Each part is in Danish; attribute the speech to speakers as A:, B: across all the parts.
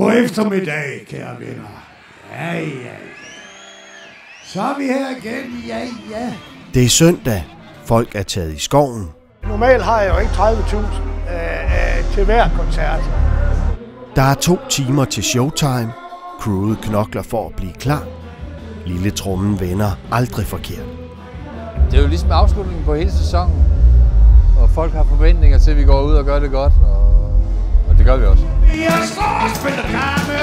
A: God eftermiddag, kære venner. Ja, ja. Så er vi her igen, ja, ja.
B: Det er søndag. Folk er taget i skoven.
C: Normalt har jeg jo ikke 30.000 øh, øh, til hver koncert.
B: Der er to timer til showtime. Crewet knokler for at blive klar. Lille trummen vender aldrig forkert.
D: Det er jo ligesom afslutningen på hele sæsonen. Og folk har forventninger til, at vi går ud og gør det godt. Og, og det gør vi også.
A: Jeg står og spiller kampe.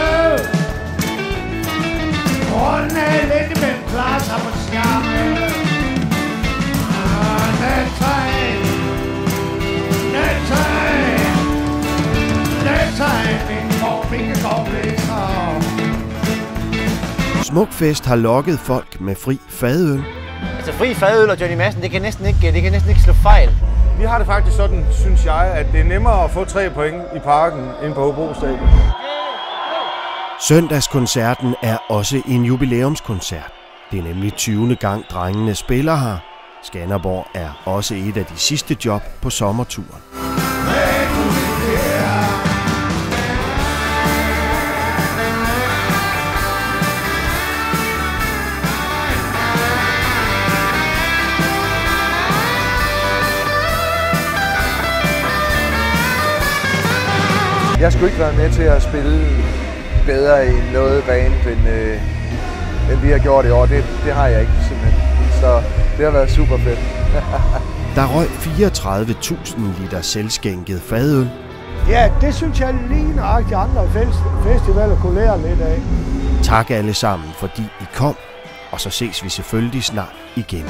A: er elendig, men klarer sig på skærme. Ah, Netegn. Netegn. Netegn. Min forfinger går blæser.
B: Smukfest har lokket folk med fri fadøl.
E: Altså fri fadøl og Johnny Madsen, det kan næsten ikke, det kan næsten ikke slå fejl.
F: Vi har det faktisk sådan, synes jeg, at det er nemmere at få tre point i parken end på Hobro Stadion.
B: Søndagskoncerten er også en jubilæumskoncert. Det er nemlig 20. gang drengene spiller her. Skanderborg er også et af de sidste job på sommerturen.
F: Jeg skulle ikke være med til at spille bedre i noget band, end, øh, end vi har gjort i år. Det, det har jeg ikke simpelthen. Så det har været super fedt.
B: Der røg 34.000 liter selvskænket fadøl.
C: Ja, det synes jeg lige nøjagtigt andre fest- festivaler kunne lære lidt af.
B: Tak alle sammen, fordi I kom, og så ses vi selvfølgelig snart igen.